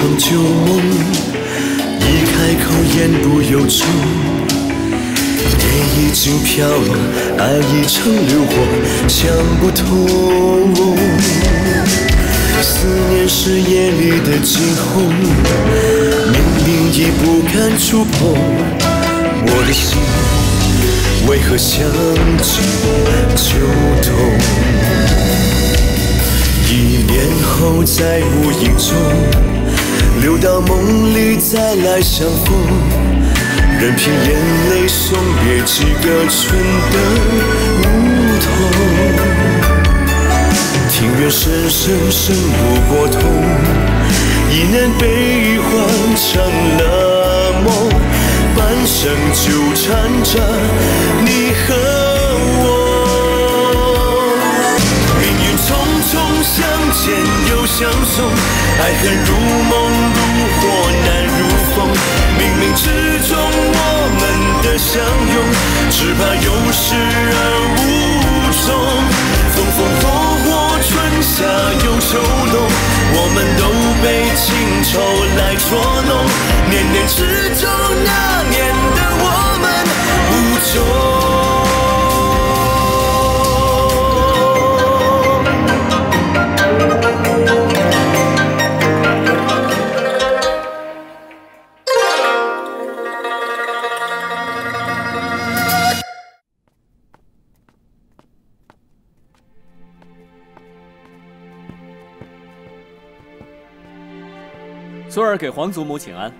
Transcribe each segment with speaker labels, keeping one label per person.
Speaker 1: 场旧梦，一开口言不由衷。夜已经飘落，爱已成流火，想不通。思念是夜里的惊鸿，明明已不敢触碰，我的心为何想起就痛？一年后，在无影中流到梦里，再来相逢。任凭眼泪送别几个春的梧桐。庭院深深深不过痛，一念悲欢成了梦，半生纠缠着你和。见又相送，爱恨如梦，如火难如风。冥冥之中，我们的相拥，只怕有始而无终。风风火火，春夏又秋冬，我们都被情愁来捉弄。年年之中，
Speaker 2: 儿给皇祖母请安。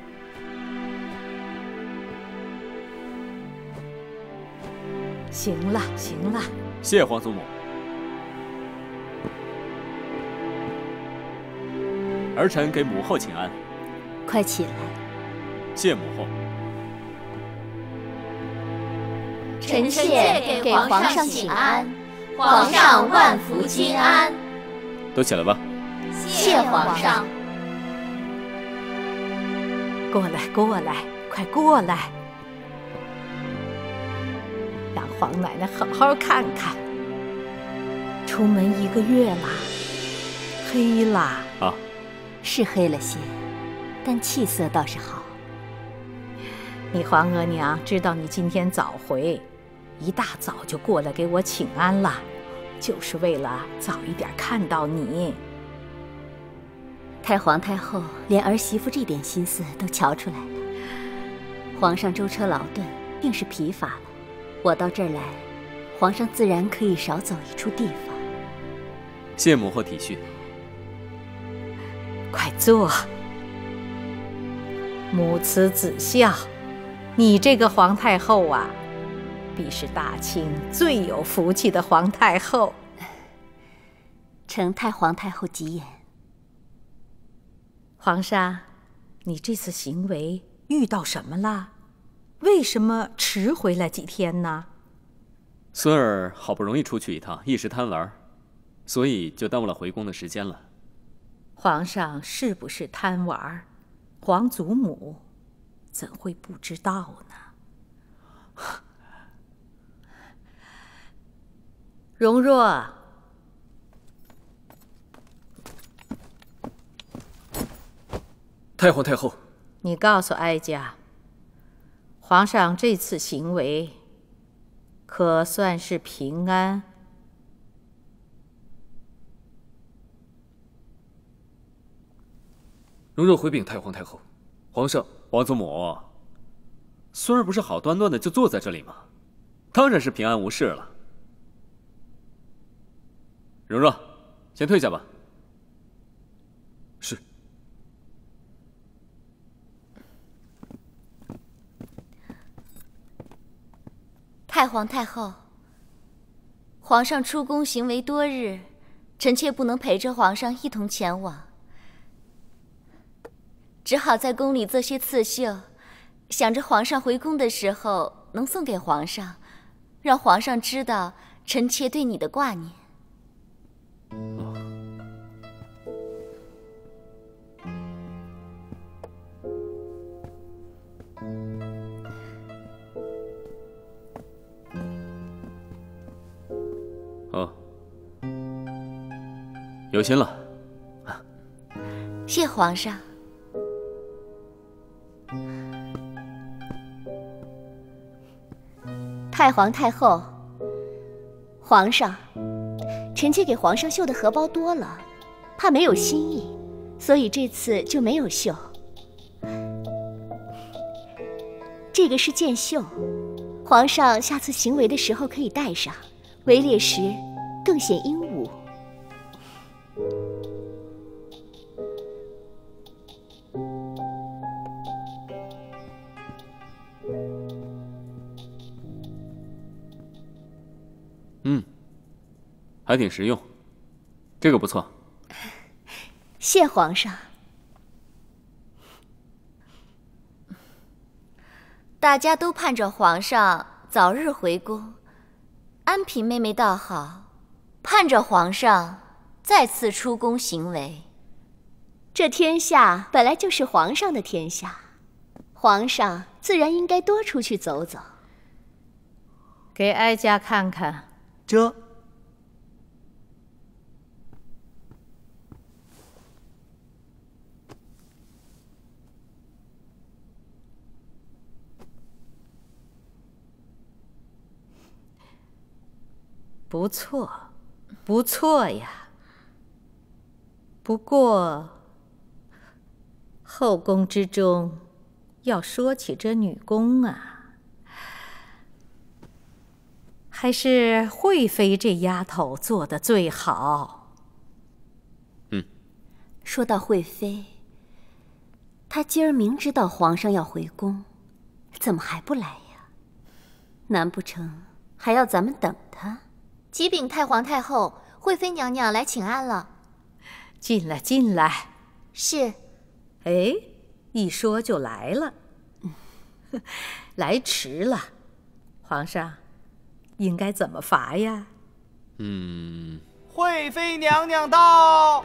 Speaker 3: 行了，行了。
Speaker 2: 谢皇祖母。儿臣给母后请安。
Speaker 3: 快起来。
Speaker 2: 谢母后。
Speaker 4: 臣妾给皇上请安。皇上万福金安。
Speaker 2: 都起来吧。
Speaker 4: 谢皇上。
Speaker 3: 过来，过来，快过来，让黄奶奶好好看看。出门一个月了，黑了
Speaker 2: 啊，
Speaker 3: 是黑了些，但气色倒是好。你皇额娘知道你今天早回，一大早就过来给我请安了，就是为了早一点看到你。
Speaker 5: 太皇太后连儿媳妇这点心思都瞧出来了。皇上舟车劳顿，定是疲乏了。我到这儿来，皇上自然可以少走一处地方。
Speaker 2: 谢母后体恤。
Speaker 3: 快坐。母慈子孝，你这个皇太后啊，必是大清最有福气的皇太后。
Speaker 5: 承太皇太后吉言。
Speaker 3: 皇上，你这次行为遇到什么了？为什么迟回来几天呢？
Speaker 2: 孙儿好不容易出去一趟，一时贪玩，所以就耽误了回宫的时间了。
Speaker 3: 皇上是不是贪玩？皇祖母怎会不知道呢？容若。
Speaker 2: 太皇太后，
Speaker 3: 你告诉哀家，皇上这次行为可算是平安？
Speaker 2: 容若回禀太皇太后，皇上、皇祖母，孙儿不是好端端的就坐在这里吗？当然是平安无事了。容若，先退下吧。
Speaker 4: 太皇太后，皇上出宫行为多日，臣妾不能陪着皇上一同前往，只好在宫里做些刺绣，想着皇上回宫的时候能送给皇上，让皇上知道臣妾对你的挂念。
Speaker 2: 有心了，
Speaker 4: 谢皇上。
Speaker 5: 太皇太后，皇上，臣妾给皇上绣的荷包多了，怕没有新意，所以这次就没有绣。这个是箭绣，皇上下次行围的时候可以带上，围猎时更显英
Speaker 2: 还挺实用，这个不错。
Speaker 5: 谢皇上。
Speaker 4: 大家都盼着皇上早日回宫，安嫔妹妹倒好，盼着皇上再次出宫行为。
Speaker 5: 这天下本来就是皇上的天下，皇上自然应该多出去走走。
Speaker 3: 给哀家看看。
Speaker 1: 这
Speaker 3: 不错，不错呀。不过后宫之中，要说起这女宫啊，还是惠妃这丫头做的最好。
Speaker 2: 嗯，
Speaker 5: 说到惠妃，她今儿明知道皇上要回宫，怎么还不来呀？难不成还要咱们等她？
Speaker 4: 启禀太皇太后，惠妃娘娘来请安了。
Speaker 3: 进来，进来。
Speaker 4: 是。
Speaker 3: 哎，一说就来了。来迟了，皇上，应该怎么罚呀？
Speaker 2: 嗯。
Speaker 6: 惠妃娘娘到。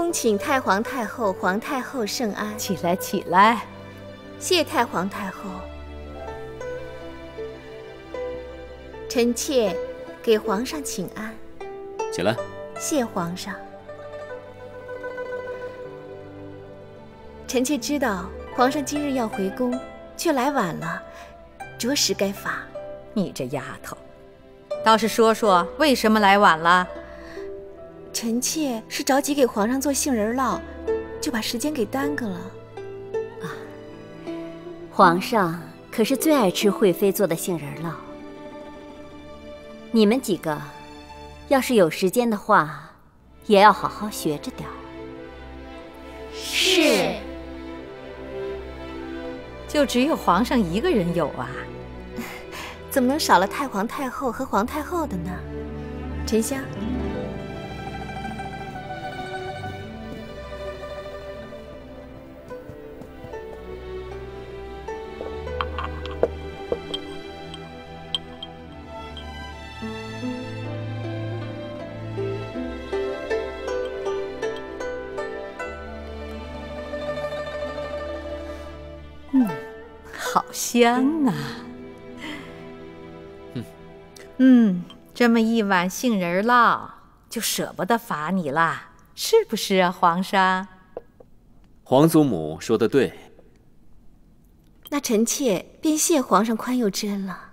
Speaker 5: 恭请太皇太后、皇太后圣安。
Speaker 3: 起来，起来。
Speaker 5: 谢太皇太后。臣妾给皇上请安。
Speaker 2: 起来。
Speaker 5: 谢皇上。臣妾知道皇上今日要回宫，却来晚了，着实该罚。
Speaker 3: 你这丫头，倒是说说为什么来晚了？
Speaker 5: 臣妾是着急给皇上做杏仁酪，就把时间给耽搁了。啊，皇上可是最爱吃惠妃做的杏仁酪。你们几个，要是有时间的话，也要好好学着点儿。
Speaker 4: 是。
Speaker 3: 就只有皇上一个人有啊？
Speaker 5: 怎么能少了太皇太后和皇太后的呢？沉香。
Speaker 3: 香啊！
Speaker 2: 嗯，
Speaker 3: 嗯，这么一碗杏仁酪，就舍不得罚你了，是不是啊，皇上？
Speaker 2: 皇祖母说的对。
Speaker 5: 那臣妾便谢皇上宽宥之恩了。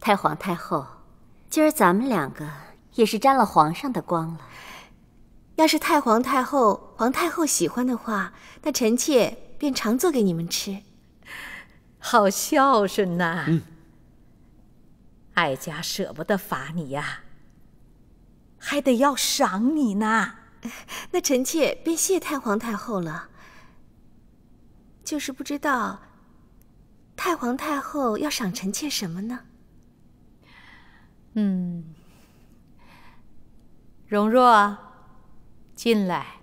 Speaker 5: 太皇太后，今儿咱们两个也是沾了皇上的光了。要是太皇太后、皇太后喜欢的话，那臣妾便常做给你们吃。
Speaker 3: 好孝顺呐！
Speaker 2: 嗯，
Speaker 3: 哀家舍不得罚你呀，还得要赏你呢。
Speaker 5: 那臣妾便谢太皇太后了。就是不知道太皇太后要赏臣妾什么呢？
Speaker 3: 嗯，容若，进来。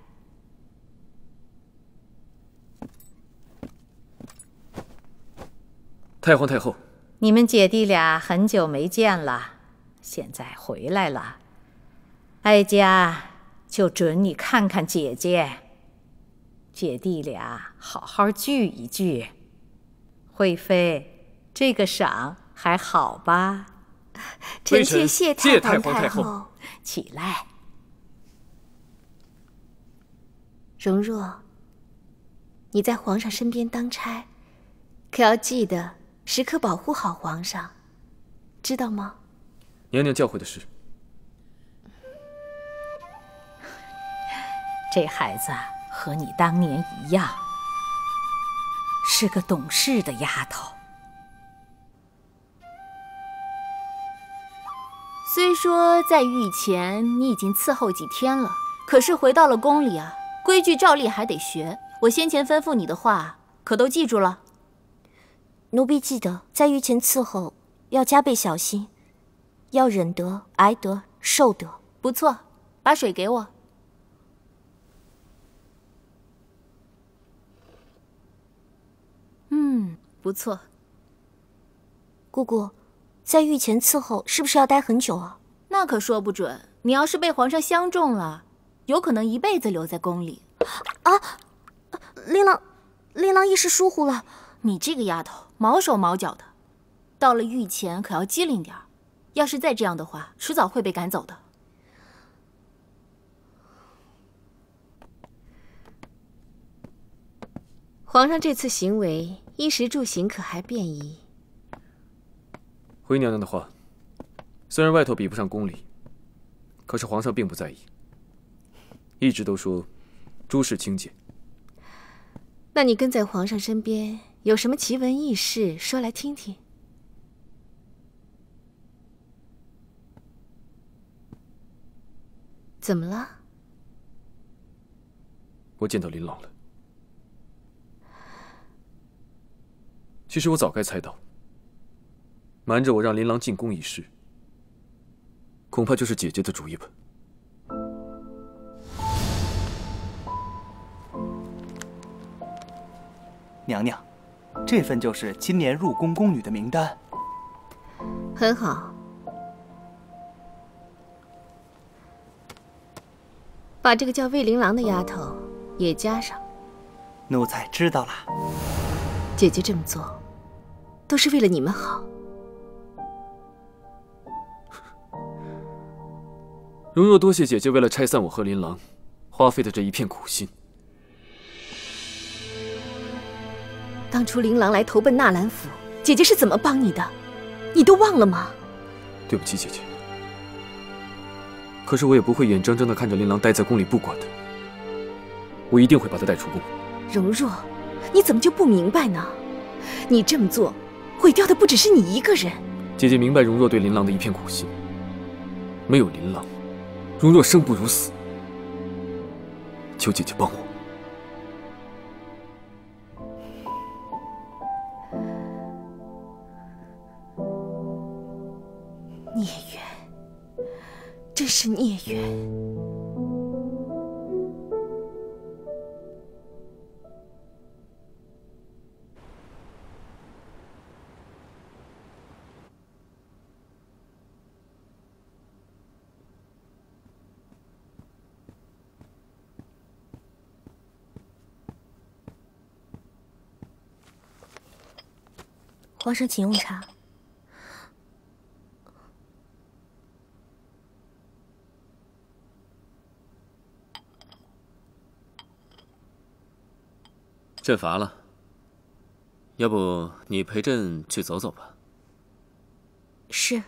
Speaker 2: 太皇太后，
Speaker 3: 你们姐弟俩很久没见了，现在回来了，哀家就准你看看姐姐。姐弟俩好好聚一聚。惠妃，这个赏还好吧？
Speaker 7: 臣妾谢
Speaker 8: 太
Speaker 7: 皇
Speaker 8: 太
Speaker 7: 后。
Speaker 3: 起来，
Speaker 7: 容若，你在皇上身边当差，可要记得时刻保护好皇上，知道吗？
Speaker 8: 娘娘教诲的是。
Speaker 3: 这孩子和你当年一样，是个懂事的丫头。
Speaker 9: 虽说在御前你已经伺候几天了，可是回到了宫里啊，规矩照例还得学。我先前吩咐你的话，可都记住了？
Speaker 7: 奴婢记得，在御前伺候要加倍小心，要忍得、挨得、受得。
Speaker 9: 不错，把水给我。嗯，不错。
Speaker 7: 姑姑。在御前伺候是不是要待很久啊？
Speaker 9: 那可说不准。你要是被皇上相中了，有可能一辈子留在宫里。
Speaker 7: 啊，琳琅，琳琅一时疏忽了。
Speaker 9: 你这个丫头毛手毛脚的，到了御前可要机灵点儿要是再这样的话，迟早会被赶走的。
Speaker 7: 皇上这次行为，衣食住行可还便宜？
Speaker 8: 回娘娘的话，虽然外头比不上宫里，可是皇上并不在意，一直都说诸事清简。
Speaker 7: 那你跟在皇上身边，有什么奇闻异事说来听听？怎么了？
Speaker 8: 我见到琳琅了。其实我早该猜到。瞒着我让琳琅进宫一事，恐怕就是姐姐的主意吧。
Speaker 6: 娘娘，这份就是今年入宫宫女的名单。
Speaker 7: 很好，把这个叫魏琳琅的丫头也加上。
Speaker 6: 奴才知道了。
Speaker 7: 姐姐这么做，都是为了你们好。
Speaker 8: 容若多谢姐姐为了拆散我和琳琅，花费的这一片苦心。
Speaker 7: 当初琳琅来投奔纳兰府，姐姐是怎么帮你的？你都忘了吗？
Speaker 8: 对不起，姐姐。可是我也不会眼睁睁的看着琳琅待在宫里不管的。我一定会把她带出宫。
Speaker 7: 容若，你怎么就不明白呢？你这么做，毁掉的不只是你一个人。
Speaker 8: 姐姐明白容若对琳琅的一片苦心。没有琳琅。容若生不如死，求姐姐帮我。
Speaker 7: 是孽缘。皇上，请用茶。
Speaker 8: 朕乏了，要不你陪朕去走走吧？
Speaker 7: 是。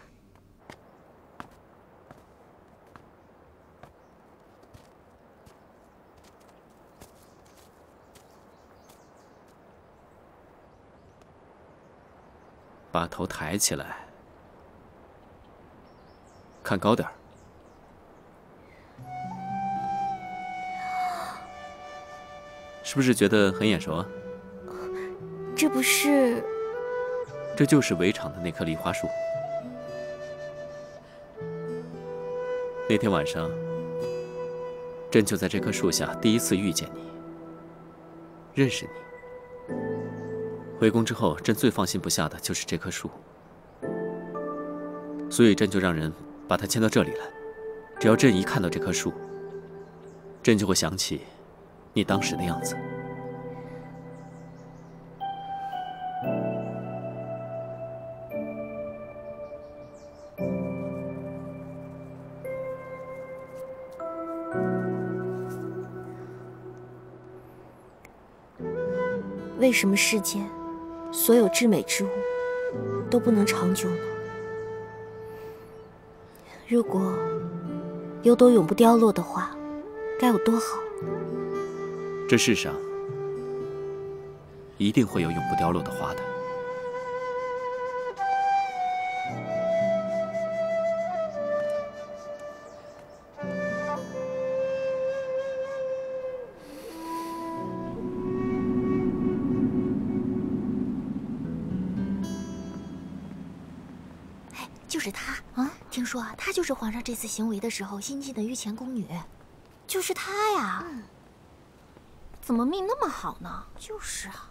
Speaker 8: 把头抬起来，看高点儿。不是觉得很眼熟啊？
Speaker 7: 这不是……
Speaker 8: 这就是围场的那棵梨花树。那天晚上，朕就在这棵树下第一次遇见你，认识你。回宫之后，朕最放心不下的就是这棵树，所以朕就让人把它迁到这里来。只要朕一看到这棵树，朕就会想起你当时的样子。
Speaker 10: 为什么世间所有至美之物都不能长久呢？如果有朵永不凋落的花，该有多好！
Speaker 2: 这世上一定会有永不凋落的花的。
Speaker 11: 她就是皇上这次行为的时候新进的御前宫女，就是她呀！
Speaker 3: 怎么命那么好呢？
Speaker 11: 就是啊。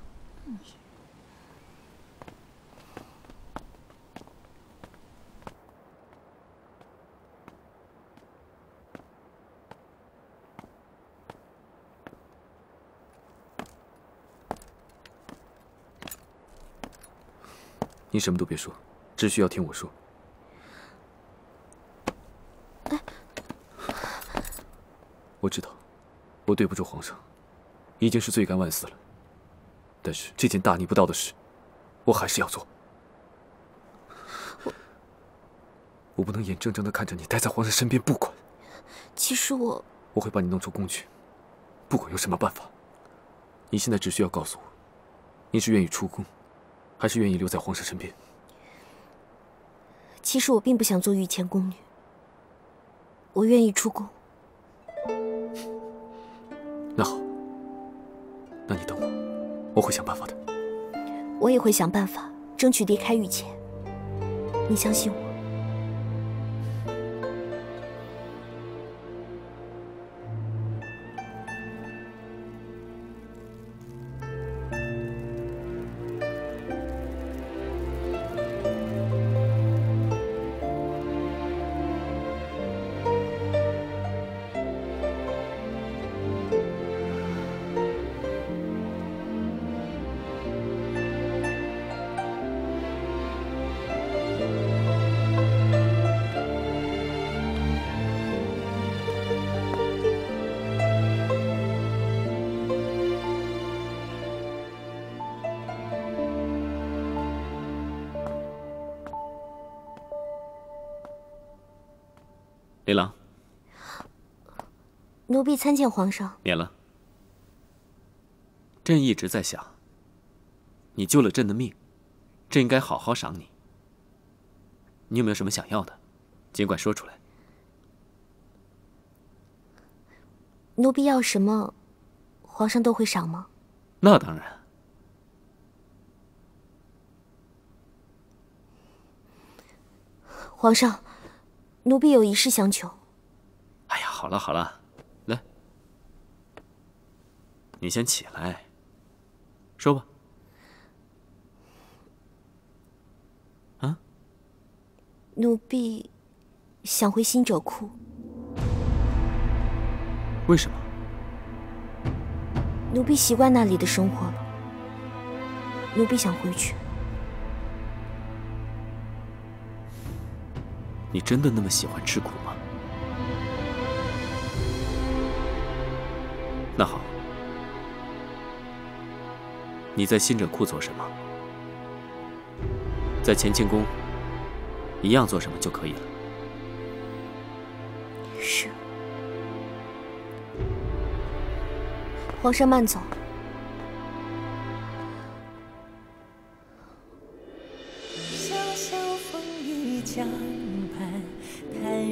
Speaker 8: 你什么都别说，只需要听我说。我知道，我对不住皇上，已经是罪该万死了。但是这件大逆不道的事，我还是要做。我我不能眼睁睁的看着你待在皇上身边不管。
Speaker 10: 其实我
Speaker 8: 我会把你弄出宫去，不管用什么办法。你现在只需要告诉我，你是愿意出宫，还是愿意留在皇上身边？
Speaker 10: 其实我并不想做御前宫女，我愿意出宫。
Speaker 8: 那好，那你等我，我会想办法的。
Speaker 10: 我也会想办法争取离开御前，你相信我。奴婢参见皇上。
Speaker 2: 免了。朕一直在想，你救了朕的命，朕应该好好赏你。你有没有什么想要的？尽管说出来。
Speaker 10: 奴婢要什么，皇上都会赏吗？
Speaker 2: 那当然。
Speaker 10: 皇上。奴婢有一事相求。
Speaker 2: 哎呀，好了好了，来，你先起来，说吧。啊？
Speaker 10: 奴婢想回新者库。
Speaker 2: 为什么？
Speaker 10: 奴婢习惯那里的生活了。奴婢想回去。
Speaker 2: 你真的那么喜欢吃苦吗？那好，你在新者库做什么？在乾清宫一样做什么就可以了。
Speaker 10: 是。皇上慢走。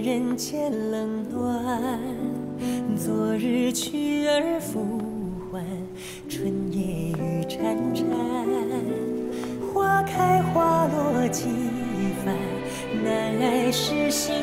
Speaker 12: 人间冷暖，昨日去而复几番，难挨是心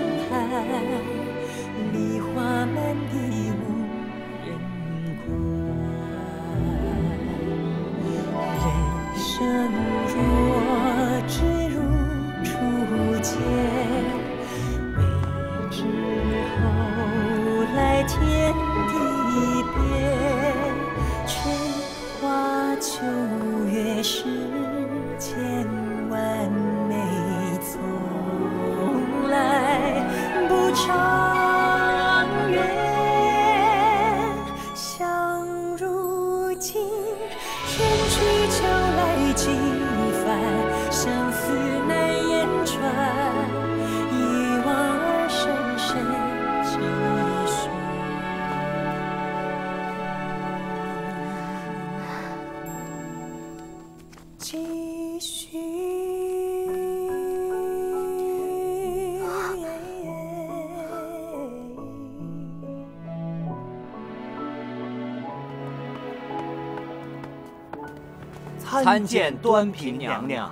Speaker 6: 参见端嫔娘娘。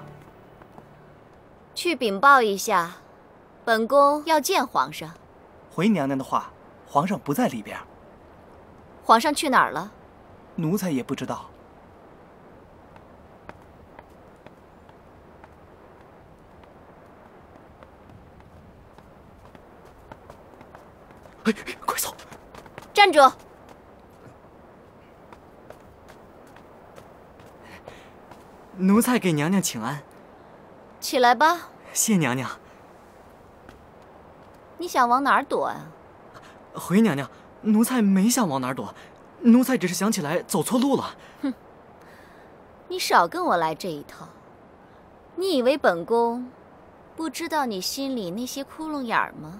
Speaker 4: 去禀报一下，本宫要见皇上。
Speaker 6: 回娘娘的话，皇上不在里边，
Speaker 4: 皇上去哪儿了？
Speaker 6: 奴才也不知道。
Speaker 2: 哎，快走！
Speaker 4: 站住！
Speaker 6: 奴才给娘娘请安。
Speaker 4: 起来吧。
Speaker 6: 谢娘娘。
Speaker 4: 你想往哪儿躲啊？
Speaker 6: 回娘娘，奴才没想往哪儿躲，奴才只是想起来走错路了。
Speaker 4: 哼！你少跟我来这一套。你以为本宫不知道你心里那些窟窿眼儿吗？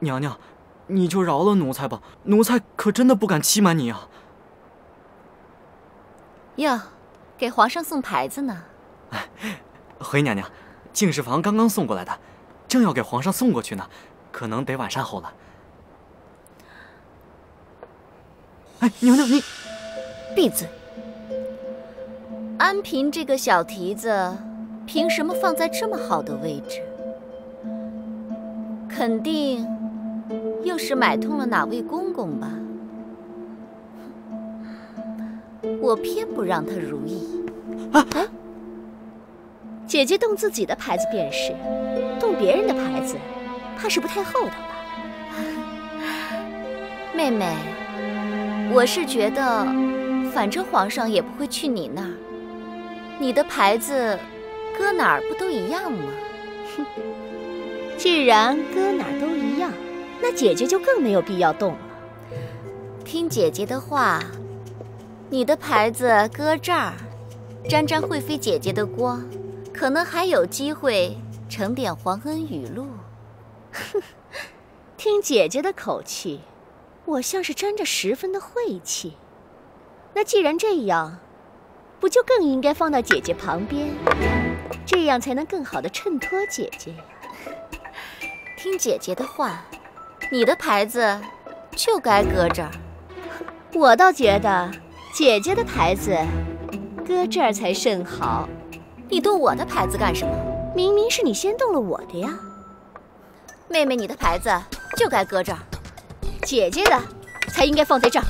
Speaker 6: 娘娘，你就饶了奴才吧，奴才可真的不敢欺瞒你啊。
Speaker 4: 哟，给皇上送牌子呢。
Speaker 6: 回娘娘，敬事房刚刚送过来的，正要给皇上送过去呢，可能得晚上后了。哎，娘娘你，
Speaker 4: 闭嘴！安嫔这个小蹄子，凭什么放在这么好的位置？肯定又是买通了哪位公公吧？我偏不让他如意。
Speaker 5: 啊！姐姐动自己的牌子便是，动别人的牌子，怕是不太厚道吧？
Speaker 4: 妹妹，我是觉得，反正皇上也不会去你那儿，你的牌子搁哪儿不都一样吗？
Speaker 5: 哼，既然搁哪儿都一样，那姐姐就更没有必要动了。
Speaker 4: 听姐姐的话，你的牌子搁这儿，沾沾惠妃姐姐的光。可能还有机会承点皇恩雨露。
Speaker 5: 哼，听姐姐的口气，我像是沾着十分的晦气。那既然这样，不就更应该放到姐姐旁边，这样才能更好的衬托姐姐呀。
Speaker 4: 听姐姐的话，你的牌子就该搁这儿。
Speaker 5: 我倒觉得姐姐的牌子搁这儿才甚好。
Speaker 4: 你动我的牌子干什么？
Speaker 5: 明明是你先动了我的呀！
Speaker 4: 妹妹，你的牌子就该搁这儿，
Speaker 5: 姐姐的才应该放在这儿。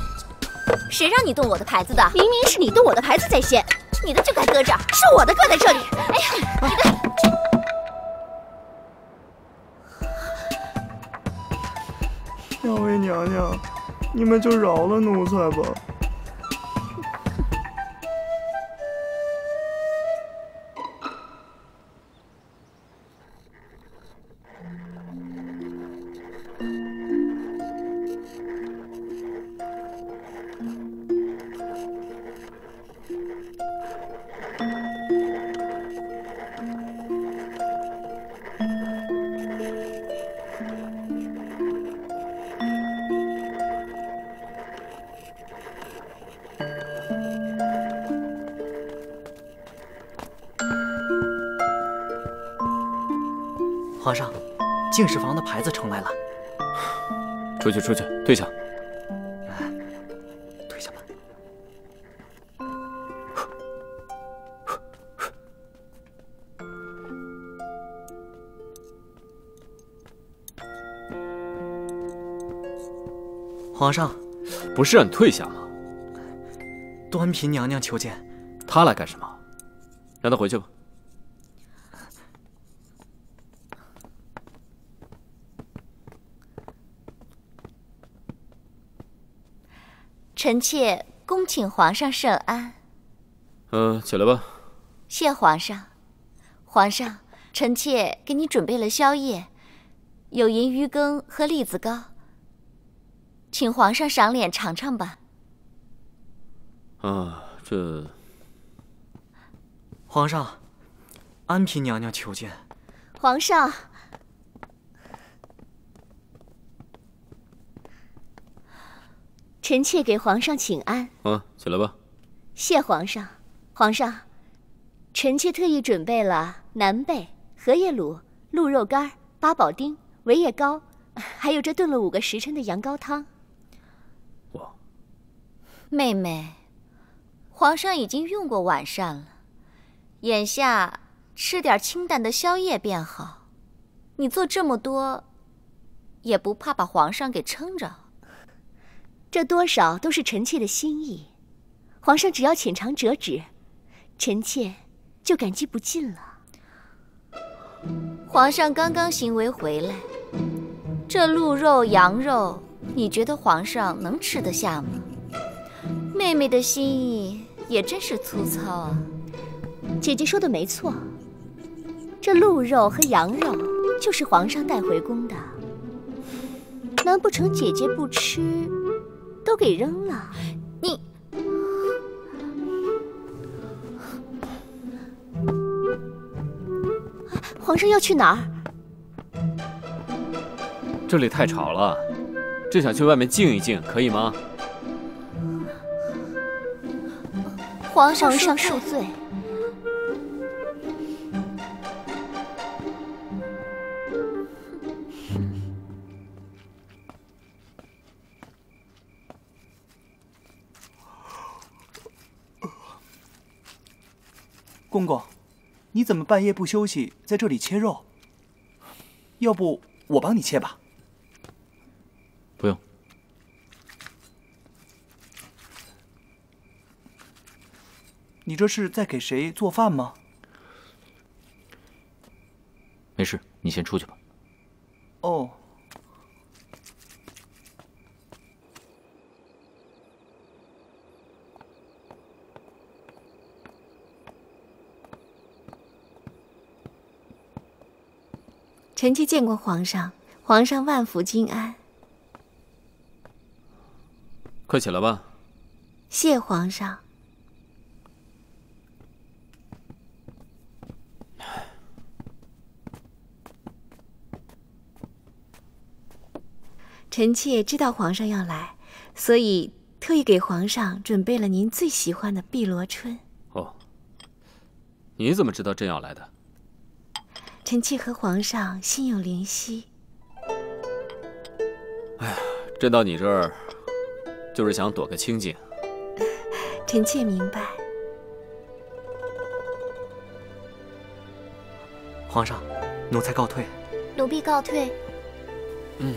Speaker 4: 谁让你动我的牌子的？
Speaker 5: 明明是你动我的牌子在先，
Speaker 4: 你的就该搁这儿，
Speaker 5: 是我的搁在这里。
Speaker 4: 哎呀，你的！
Speaker 13: 两位娘娘，你们就饶了奴才吧。
Speaker 6: 敬事房的牌子呈来了。
Speaker 2: 出去，出去，退下。
Speaker 6: 退下吧。皇上，
Speaker 2: 不是让你退下吗？
Speaker 6: 端嫔娘娘求见。
Speaker 2: 她来干什么？让她回去吧。
Speaker 4: 臣妾恭请皇上圣安。
Speaker 2: 嗯，起来吧。
Speaker 4: 谢皇上。皇上，臣妾给你准备了宵夜，有银鱼羹和栗子糕，请皇上赏脸尝尝吧。
Speaker 2: 啊，这
Speaker 14: 皇上，安嫔娘娘求见。
Speaker 5: 皇上，臣妾给皇上请安。
Speaker 2: 嗯，起来吧。
Speaker 5: 谢皇上。皇上，臣妾特意准备了南贝、荷叶卤、鹿肉干、八宝丁、维叶糕，还有这炖了五个时辰的羊羔汤。
Speaker 2: 我，
Speaker 4: 妹妹，皇上已经用过晚膳了，眼下吃点清淡的宵夜便好。你做这么多，也不怕把皇上给撑着？
Speaker 5: 这多少都是臣妾的心意，皇上只要浅尝辄止。臣妾就感激不尽了。
Speaker 4: 皇上刚刚行为回来，这鹿肉、羊肉，你觉得皇上能吃得下吗？妹妹的心意也真是粗糙啊。
Speaker 5: 姐姐说的没错，这鹿肉和羊肉就是皇上带回宫的，难不成姐姐不吃，都给扔了？
Speaker 4: 你。
Speaker 5: 皇上要去哪儿？
Speaker 2: 这里太吵了，朕想去外面静一静，可以吗？
Speaker 4: 皇上
Speaker 5: 恕罪。
Speaker 6: 你怎么半夜不休息，在这里切肉？要不我帮你切吧。
Speaker 15: 不用。
Speaker 6: 你这是在给谁做饭吗？
Speaker 15: 没事，你先出去吧。
Speaker 6: 哦。
Speaker 7: 臣妾见过皇上，皇上万福金安。
Speaker 2: 快起来吧。
Speaker 7: 谢皇上。臣妾知道皇上要来，所以特意给皇上准备了您最喜欢的碧螺春。
Speaker 2: 哦，你怎么知道朕要来的？
Speaker 7: 臣妾和皇上心有灵犀。
Speaker 2: 哎呀，朕到你这儿，就是想躲个清静。
Speaker 7: 臣妾明白。
Speaker 14: 皇上，奴才告退。
Speaker 11: 奴婢告退。
Speaker 2: 嗯。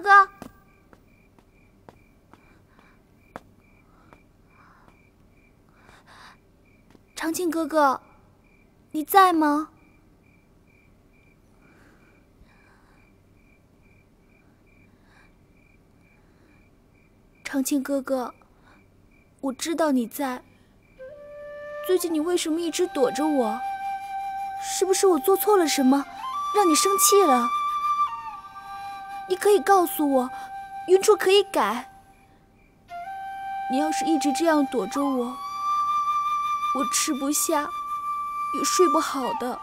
Speaker 11: 哥哥，长青哥哥，你在吗？长青哥哥，我知道你在。最近你为什么一直躲着我？是不是我做错了什么？让你生气了，你可以告诉我，云初可以改。你要是一直这样躲着我，我吃不下，也睡不好的。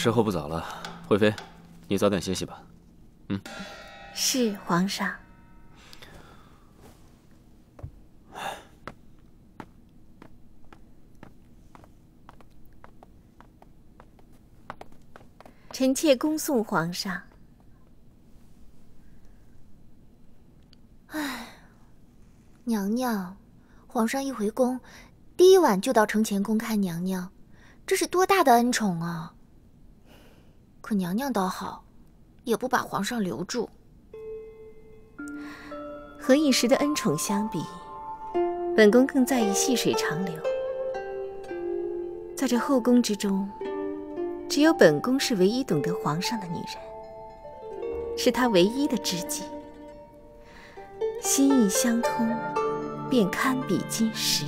Speaker 15: 时候不早了，惠妃，你早点歇息吧。嗯，
Speaker 7: 是皇上。臣妾恭送皇上。
Speaker 16: 唉，娘娘，皇上一回宫，第一晚就到承乾宫看娘娘，这是多大的恩宠啊！可娘娘倒好，也不把皇上留住。
Speaker 7: 和一时的恩宠相比，本宫更在意细水长流。在这后宫之中，只有本宫是唯一懂得皇上的女人，是他唯一的知己。心意相通，便堪比金石。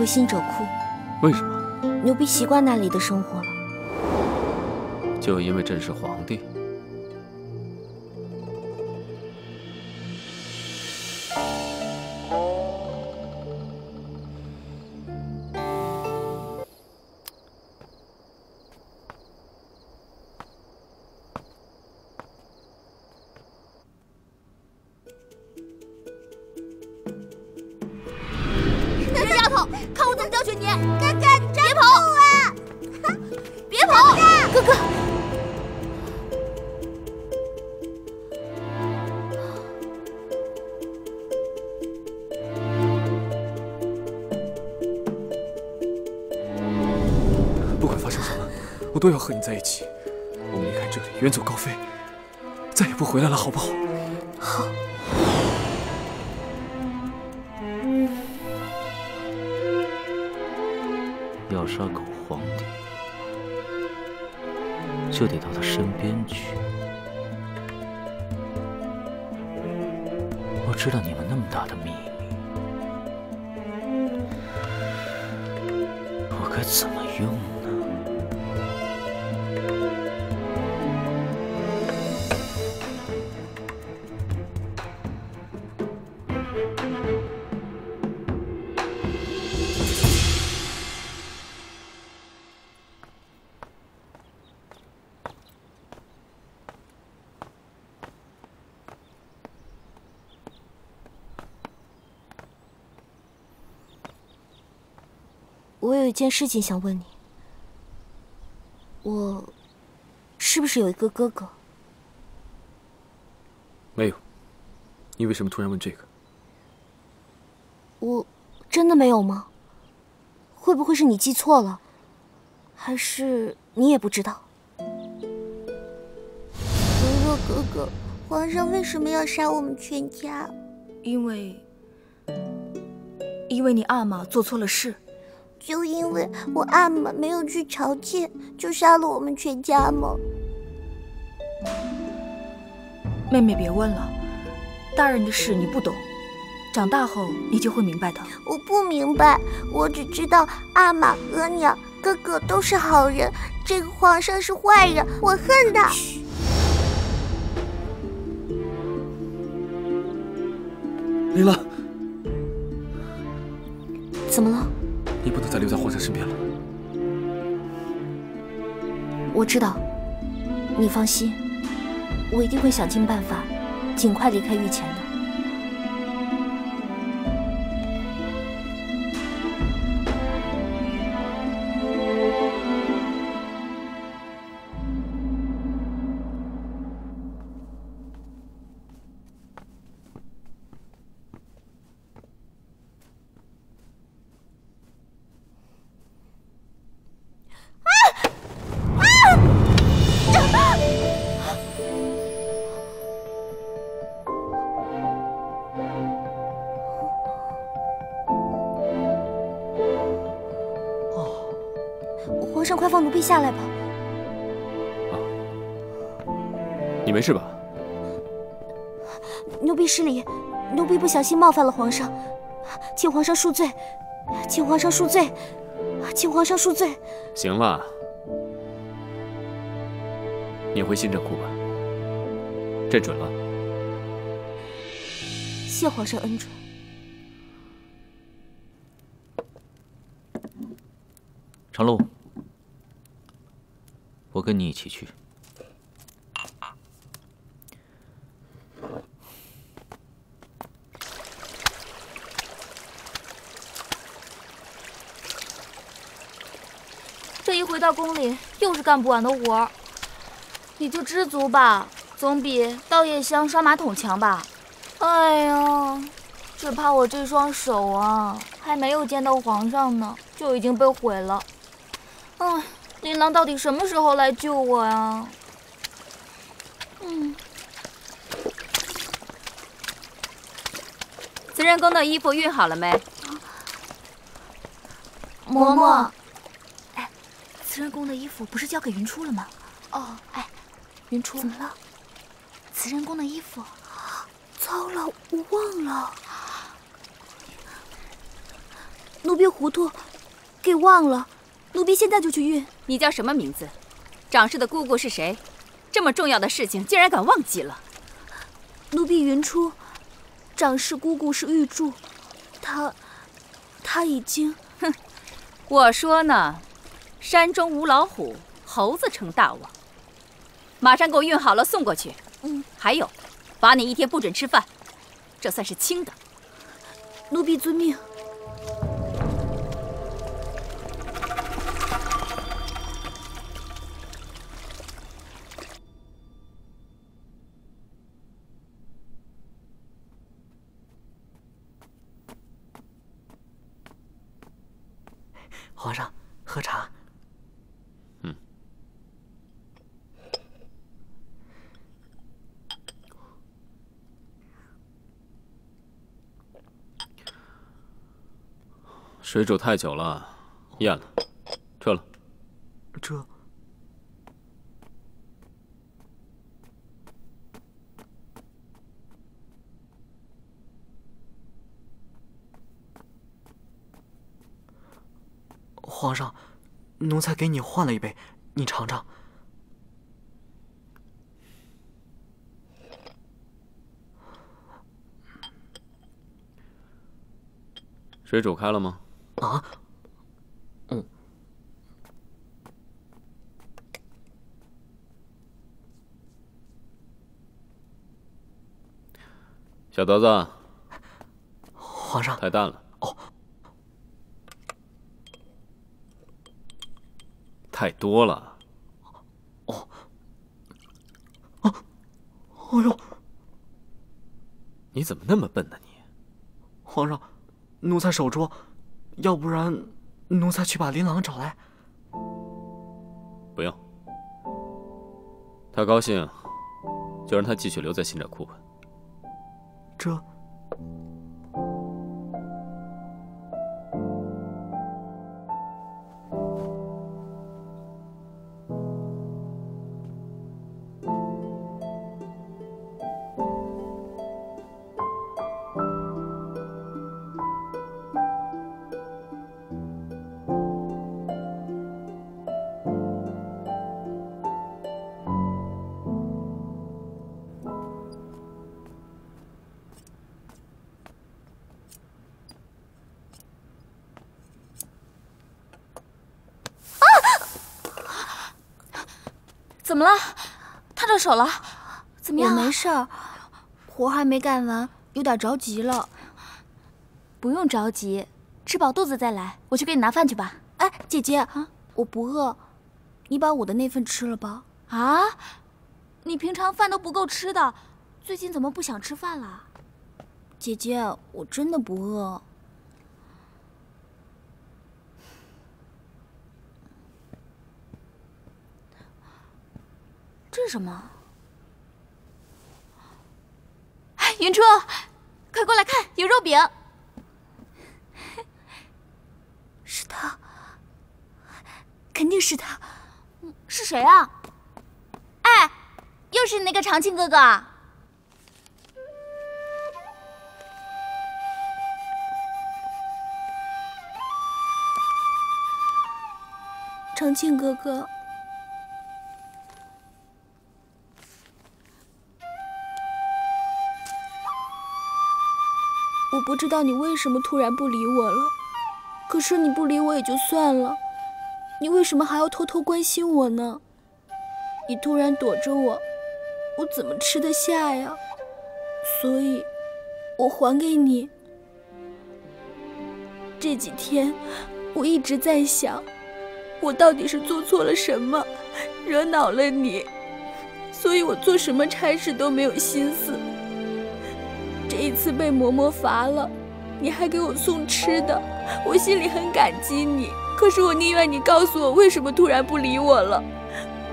Speaker 10: 回心者哭，
Speaker 15: 为什么？
Speaker 10: 奴婢习惯那里的生活了。
Speaker 15: 就因为朕是皇帝？
Speaker 8: 和你在一起。我们离开这里，远走高飞，再也不回来了，好不好？
Speaker 10: 好。
Speaker 15: 要杀狗皇帝，就得到他身边去。我知道你们我
Speaker 10: 有一件事情想问你。我是不是有一个哥哥？
Speaker 8: 没有。你为什么突然问这个？
Speaker 10: 我真的没有吗？会不会是你记错了？还是你也不知道？
Speaker 17: 柔柔哥哥，皇上为什么要杀我们全家？
Speaker 10: 因为，因为你阿玛做错了事。
Speaker 17: 就因为我阿玛没有去朝见，就杀了我们全家吗？
Speaker 10: 妹妹，别问了，大人的事你不懂，长大后你就会明白的。
Speaker 17: 我不明白，我只知道阿玛、额娘、哥哥都是好人，这个皇上是坏人，我恨他。
Speaker 8: 林琅，
Speaker 10: 怎么了？
Speaker 8: 你不能再留在皇上身边了。
Speaker 10: 我知道，你放心，我一定会想尽办法，尽快离开御前的。奴婢下来吧。
Speaker 2: 你没事吧？
Speaker 10: 奴婢失礼，奴婢不小心冒犯了皇上，请皇上恕罪，请皇上恕罪，请皇上恕罪。
Speaker 2: 行了，你回新政库吧，朕准了。
Speaker 10: 谢皇上恩准。
Speaker 15: 长路，我跟你一起去。
Speaker 18: 这一回到宫里，又是干不完的活儿。你就知足吧，总比倒夜香刷马桶强吧。哎呀，只怕我这双手啊，还没有见到皇上呢，就已经被毁了。哎，琳琅到底什么时候来救我呀？嗯，
Speaker 19: 慈仁宫的衣服熨好了没？
Speaker 18: 嬷嬷。
Speaker 10: 哎慈仁宫的衣服不是交给云初了吗？
Speaker 18: 哦，
Speaker 10: 哎，云初，
Speaker 18: 怎么了？
Speaker 10: 慈仁宫的衣服，糟了，我忘了。奴婢糊涂，给忘了。奴婢现在就去熨。
Speaker 19: 你叫什么名字？长氏的姑姑是谁？这么重要的事情竟然敢忘记了？
Speaker 10: 奴婢云初，长氏姑姑是玉柱，她，她已经……
Speaker 19: 哼，我说呢。山中无老虎，猴子称大王。马上给我运好了，送过去。
Speaker 10: 嗯，
Speaker 19: 还有，罚你一天不准吃饭，这算是轻的。
Speaker 10: 奴婢遵命。
Speaker 6: 皇上，喝茶。
Speaker 2: 嗯水煮太久了，厌了，撤了。
Speaker 6: 这皇上，奴才给你换了一杯，你尝尝。
Speaker 2: 水煮开了吗？
Speaker 6: 啊，嗯，
Speaker 2: 小德子，
Speaker 6: 皇上
Speaker 2: 太淡了。
Speaker 6: 哦，
Speaker 2: 太多了。
Speaker 6: 哦，啊，哎呦，
Speaker 2: 你怎么那么笨呢？你，
Speaker 6: 皇上，奴才手拙。要不然，奴才去把琳琅找来。
Speaker 2: 不用，他高兴，就让他继续留在新者库吧。
Speaker 6: 这。
Speaker 10: 还没干完，有点着急了。
Speaker 18: 不用着急，吃饱肚子再来。我去给你拿饭去吧。
Speaker 10: 哎，姐姐，啊我不饿，你把我的那份吃了吧。
Speaker 18: 啊？你平常饭都不够吃的，最近怎么不想吃饭了？
Speaker 10: 姐姐，我真的不饿。
Speaker 18: 这是什么？哎，云初，快过来看，有肉饼。
Speaker 10: 是他，肯定是他。
Speaker 18: 是谁啊？哎，又是你那个长庆哥哥！
Speaker 11: 长庆哥哥，我不知道你为什么突然不理我了。可是你不理我也就算了，你为什么还要偷偷关心我呢？你突然躲着我，我怎么吃得下呀？所以，我还给你。这几天，我一直在想。我到底是做错了什么，惹恼了你，所以我做什么差事都没有心思。这一次被嬷嬷罚了，你还给我送吃的，我心里很感激你。可是我宁愿你告诉我为什么突然不理我了，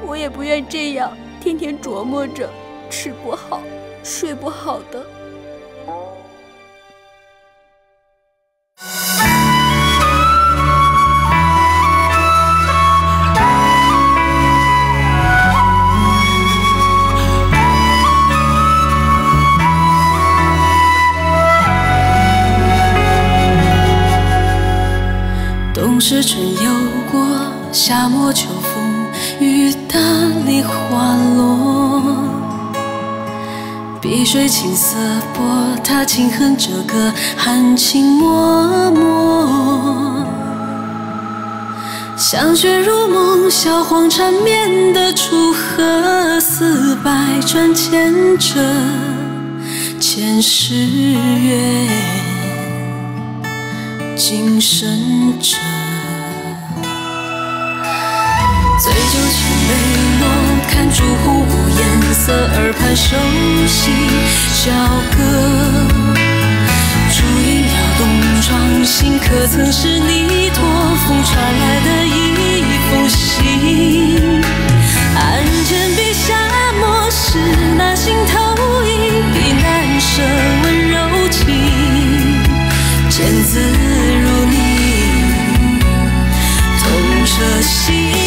Speaker 11: 我也不愿这样天天琢磨着吃不好、睡不好的。
Speaker 20: 是春又过，夏末秋风雨打梨花落。碧水青色波，他轻哼着歌，含情脉脉。香雪如梦，小黄缠绵的楚河，似百转千折前世缘，今生者。千杯落，看烛火无颜色，耳畔熟悉小歌。烛影摇动窗心，可曾是你托风传来的一封信？案前笔下墨是那心投影，笔难舍温柔情，见字如你，痛彻心。